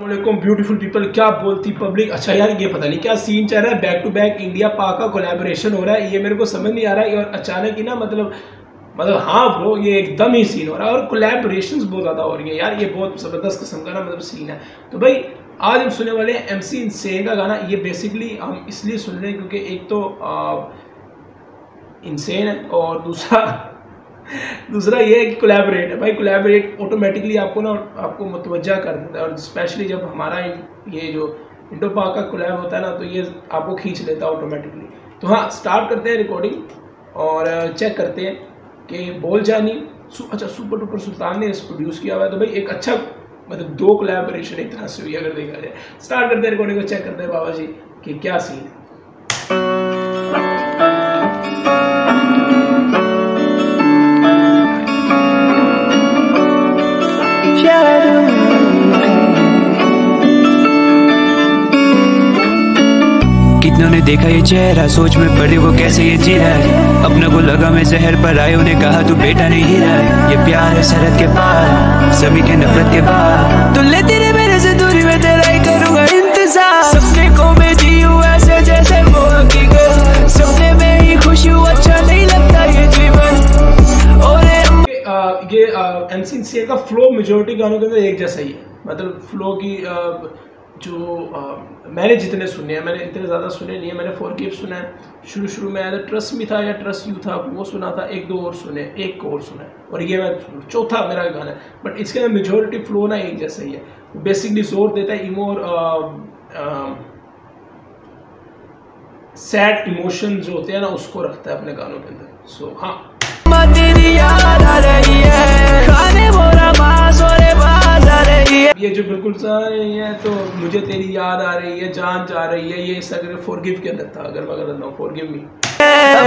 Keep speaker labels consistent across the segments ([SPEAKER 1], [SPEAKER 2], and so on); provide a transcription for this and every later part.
[SPEAKER 1] Beautiful people क्या बोलती public अच्छा यार, ये पता नहीं क्या सीन चल रहा है. बैक टू बैक इंडिया पाक का कोलैबोरेशन हो रहा है. ये मेरे को समझ नहीं आ रहा है. और अचानक ही ना मतलब मतलब हाँ ब्रो ये एकदम ही सीन हो रहा है. और कोलैबोरेशन बहुत ज़्यादा हो रही है यार. ये बहुत ज़बरदस्त किस्म का ना मतलब सीन है. तो भाई, आज हम सुनने वाले हैं एम सी इंसेन का गाना. ये बेसिकली हम इसलिए सुन रहे हैं क्योंकि एक तो इंसेन है और दूसरा दूसरा ये है कि कोलैबोरेट है। भाई कोलैबोरेट ऑटोमेटिकली आपको ना आपको मुतवजा कर देता है। और स्पेशली जब हमारा ये जो इंडो पाक का कोलैब होता है ना तो ये आपको खींच लेता है ऑटोमेटिकली तो हाँ स्टार्ट करते हैं रिकॉर्डिंग और चेक करते हैं कि बोल जानी सु, अच्छा सुपर टुपर सुल्तान ने इस प्रोड्यूस किया हुआ है। तो भाई एक अच्छा मतलब दो कोलैबोरेशन एक तरह से हुई अगर देखा जाए। स्टार्ट करते हैं रिकॉर्डिंग को चेक करते हैं बाबा जी कि क्या सीन है।
[SPEAKER 2] ने देखा ये चेहरा, सोच में पड़े वो कैसे ये जी रहा है? अपने को लगा मैं जहर पर आए, उन्हें कहा, तू बेटा नहीं हीरा है। ये प्यार है सरहद के पार सभी के नफरत के बाद तू ले तेरे मेरे से दूरी में तेरा ही करूँगा इंतज़ार। सपने को मैं जी ऐसे जैसे वो सपने में ही खुश हूँ अच्छा नहीं लगता ये जीवन। और
[SPEAKER 1] ये एम का फ्लो मेजोरिटी गानों के अंदर एक जैसा ही है। मतलब फ्लो की जो आ, मैंने जितने सुने हैं मैंने इतने ज़्यादा सुने नहीं है मैंने फोर गिफ्ट सुना है। शुरू शुरू में आया ट्रस्ट भी था या ट्रस्ट यू था वो सुना था एक दो और सुने एक और सुना है। और ये मैं चौथा मेरा गाना है। बट इसके अंदर मेजोरिटी फ्लो ना एक जैसा ही है। बेसिकली ज़ोर देता है इमो और सैड इमोशन जो होते हैं ना उसको रखता है अपने गानों के अंदर। सो हाँ। जो बिल्कुल सारे हैं तो मुझे तेरी याद आ रही है, जान जा रही है, ये सगर फॉरगिव के अंदर था, अगर मैं गलत ना फॉरगिव मी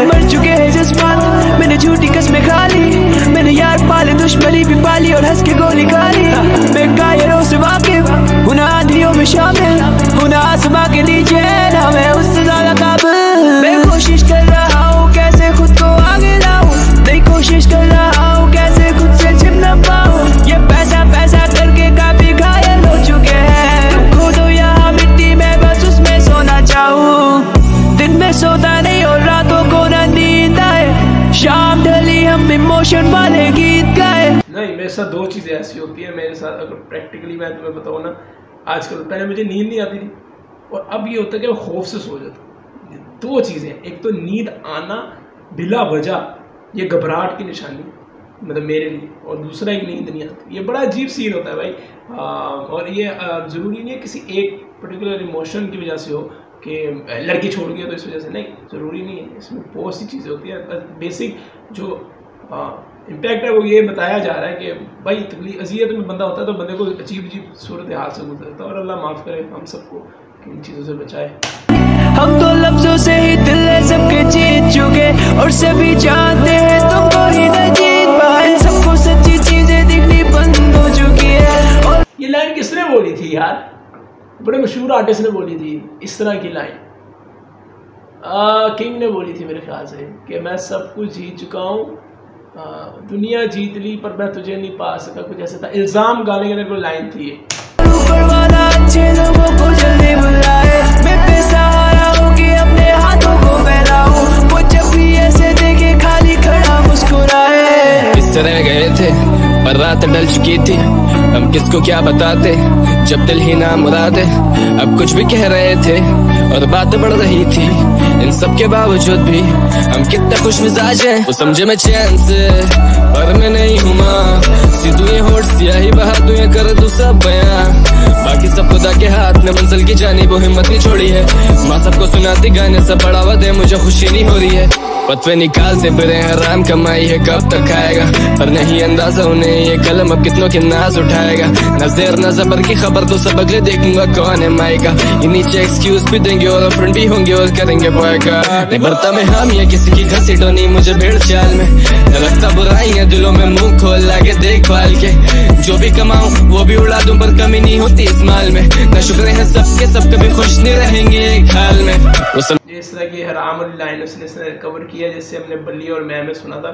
[SPEAKER 2] मर चुके हैं जज्बात, मैंने झूठी कसमें खा ली, मैंने यार पाली, दुश्मनी भी पाली और हंस के गोली खा
[SPEAKER 1] साथ दो चीज़ें ऐसी होती है मेरे साथ अगर प्रैक्टिकली मैं तुम्हें बताऊँ ना आजकल पहले मुझे नींद नहीं आती थी और अब ये होता है कि मैं खौफ से सो जाता दो चीज़ें एक तो नींद आना बिला वजह ये घबराहट की निशानी मतलब मेरे लिए और दूसरा एक नींद नहीं आती। ये बड़ा अजीब सीन होता है भाई। आ, और ये ज़रूरी नहीं है किसी एक पर्टिकुलर इमोशन की वजह से हो कि लड़की छोड़ गया तो इस वजह से नहीं ज़रूरी नहीं है। इसमें बहुत सी चीज़ें होती हैं। बेसिक जो इम्पैक्ट है वो ये बताया जा रहा है कि भाई तकलीफ़ अजीयत में बंदा होता है तो बंदे को अजीब अजीब सूरत हाल से गुजरता है और अल्लाह माफ़ करे हम सबको इन चीज़ों से बचाए।
[SPEAKER 2] हम तो लफ्जों से ही दिल सबके जीत चुके और सभी जानते हैं तुमको ही न जीत पाए। सबको सच्ची चीज़ें दिखनी बंद हो चुकी है। और
[SPEAKER 1] ये लाइन किसने बोली थी यार? बड़े मशहूर आर्टिस्ट ने बोली थी इस तरह की लाइन। किंग ने बोली थी मेरे ख्याल से कि मैं सब कुछ जीत चुका हूँ दुनिया जीत ली पर मैं तुझे नहीं पा सका कुछ ऐसा था। इल्ज़ाम गाने के अंदर लाइन थी
[SPEAKER 2] ऊपर वाला अच्छे लोगों को जल्दी बुलाए। मैं बेसहारा हूँ कि अपने हाथों को फैलाऊं वो जब भी ऐसे देखे खाली खड़ा मुस्कुराए।
[SPEAKER 3] इस तरह गए थे। पर रात डल चुकी थी। हम किसको क्या बताते? जब दिल ही ना मुरादे, अब कुछ भी कह रहे थे और बात बढ़ रही थी। इन सब के बावजूद भी हम कितना खुश मिजाज है। वो समझे मैं चैन से, पर मैं नहीं हूँ माँ। सीधू ये होठ, सियाही बहा तू कर तू सब बयां बाकी सब खुदा के हाथ में मंजिल की जानी, वो हिम्मत नहीं छोड़ी है। माँ सबको सुनाती गाने, सब बढ़ावा दे, मुझे खुशी नहीं हो रही है। पतवे निकाल निकालते फिरे हराम कमाई है कब तक खाएगा? पर नहीं अंदाज़ा उन्हें ये कलम अब कितनों के नाज उठाएगा। न जेर न जबर की खबर तो सब अगले देखूँगा कौन है माएगा ये नीचे एक्सक्यूज भी देंगे और फ्रेंड भी होंगे और करेंगे बॉयका नहीं में हम ये किसी की घसी डोनी मुझे भेड़ चाल में। लगता बुराई है दिलों में मुँह खोल लागे देखभाल के। जो भी कमाऊं, वो भी उड़ा दूँ, पर कमी नहीं होती इस माल में। न शुक्र है सबके सब कभी खुश नहीं रहेंगे एक हाल में।
[SPEAKER 1] इस तरह की हराम और लाइन उसने इसने कवर किया, जैसे हमने बल्ली और मैं में सुना था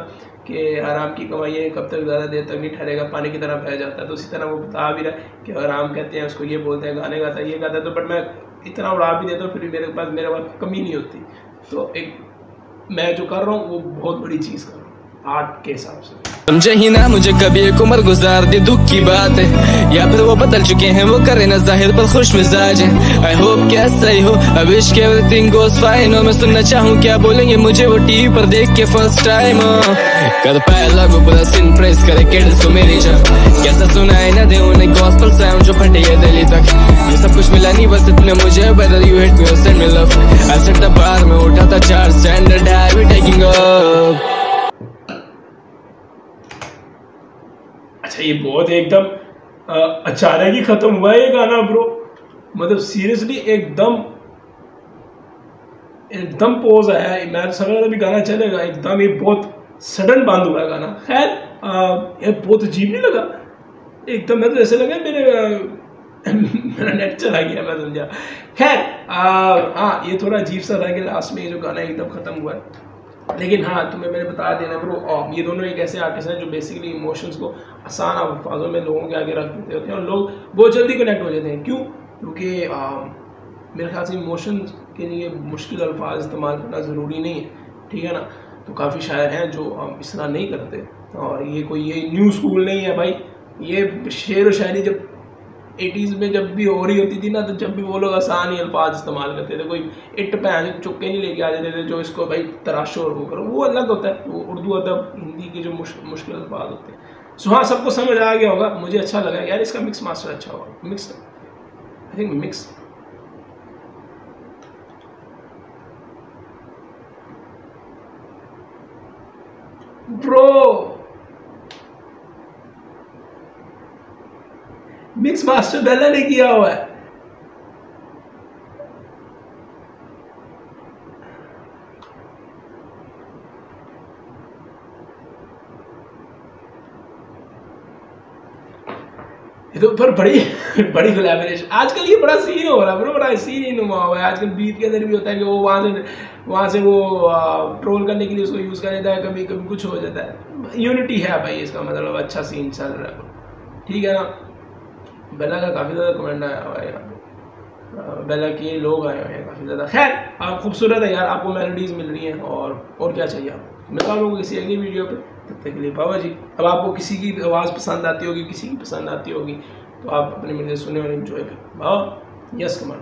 [SPEAKER 1] कि हराम की कमाई है कब तक ज़्यादा देर तक नहीं ठहरेगा, पानी की तरह फैल जाता है। तो उसी तरह वो बता भी रहा है कि हराम कहते हैं, उसको ये बोलते हैं, गाने गाता है, ये गाता है। तो बट मैं इतना उड़ा भी देता हूँ, फिर मेरे पास मेरे पास कमी नहीं होती। तो एक मैं जो कर रहा हूँ, वो बहुत बड़ी चीज़ कर रहा हूँ। आर्ट के हिसाब से।
[SPEAKER 3] समझे ही ना मुझे कभी एक उम्र गुजार दी, दुख की बात है। या फिर वो बदल चुके हैं, वो करे ना ज़ाहिर, पर खुश मिजाज है। आई होप क्या सही हो फाइन हो मैं सुनना चाहूँ, क्या बोलेंगे मुझे वो टीवी पर देख के फ़र्स्ट टाइम कर पाए लगो पूरा सिन प्रेस करे किड्स को मेरी जब कैसा सुनाए ना दे उन्हें गॉस्पल साउंड जो फटे ये दिल्ली तक। ये सब कुछ मिला नहीं, बस इतने मुझे बदल यू हिट मी और send me love I set the bar में उठा था चार स्टैंडर्ड आई बी
[SPEAKER 1] अच्छा ये बहुत एकदम अचानक ही खत्म हुआ ये गाना, ब्रो। मतलब सीरियसली एकदम एकदम पोज आया मैं समझ रहा गाना चलेगा। एकदम ये बहुत सडन बंद हुआ गाना। खैर ये बहुत अजीब नहीं लगा। एकदम मैं तो ऐसे लगा मेरे मेरा नेट चला गया, मैं समझा। खैर हाँ ये थोड़ा अजीब सा रह गया लास्ट में ये जो गाना एकदम ख़त्म हुआ है। लेकिन हाँ तुम्हें मैंने बता देना ब्रो ये दोनों एक ऐसे आर्टिस्ट हैं जो बेसिकली इमोशंस को आसान अल्फाजों में लोगों के आगे रख देते होते हैं और लोग बहुत जल्दी कनेक्ट हो जाते हैं। क्यों? क्योंकि मेरे ख्याल से इमोशन के लिए मुश्किल अल्फाज इस्तेमाल करना ज़रूरी नहीं है, ठीक है ना? तो काफ़ी शायर हैं जो इस तरह नहीं करते। और ये कोई, ये न्यू स्कूल नहीं है भाई। ये शेर व शायरी जब एटीज़ में जब भी हो रही होती थी ना तो जब भी वो लोग आसान ही अल्फाज इस्तेमाल करते थे, कोई इट पैन चुक्के नहीं लेके आ जाते थे जो इसको भाई तराशो और वो करो। वो अलग होता है, वो उर्दू अदब, हिंदी के जो मुश्किल अल्फाज होते हैं। सो हाँ सबको समझ आ गया होगा, मुझे अच्छा लगा यार इसका मिक्स मास्टर अच्छा होगा। Mix I think mix bro mix master Bela ने किया हुआ है। तो पर बड़ी बड़ी कोलैबोरेशन आजकल ये बड़ा सीन हो रहा है बड़ा बड़ा सीन ही नुमा हुआ है। आजकल बीत के अंदर भी होता है कि वो वहाँ से वहाँ से वो ट्रोल करने के लिए उसको यूज़ कर देता है, कभी कभी कुछ हो जाता है। यूनिटी है भाई, इसका मतलब। अच्छा सीन चल रहा है। ठीक है ना? बेला का काफ़ी ज़्यादा कमेंट आया हुआ है यार बेला के लोग आए हुए हैं काफ़ी ज़्यादा। खैर, आप खूबसूरत है यार, आपको मेलोडीज़ मिल रही हैं और और क्या चाहिए आपको? मिलता हूँ किसी अगली वीडियो पर तब तक के लिए बाबा जी, अब आपको किसी की आवाज़ पसंद आती होगी, किसी की पसंद आती होगी तो आप अपने मिले सुने और इन्जॉय करें। बाबा यस कमान